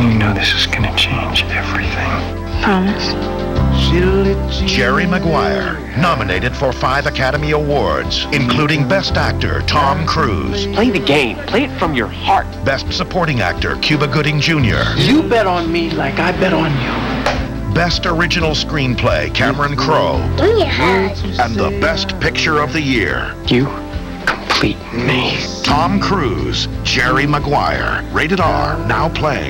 You know this is gonna change everything. Promise? Jerry Maguire, nominated for five Academy Awards, including Best Actor Tom Cruise, Play the game. Play it from your heart. Best Supporting Actor Cuba Gooding Jr., You bet on me like I bet on you. Best Original Screenplay Cameron Crowe, oh, Yes. and the Best Picture of the Year You complete me. Tom Cruise, Jerry Maguire. Rated R, now playing.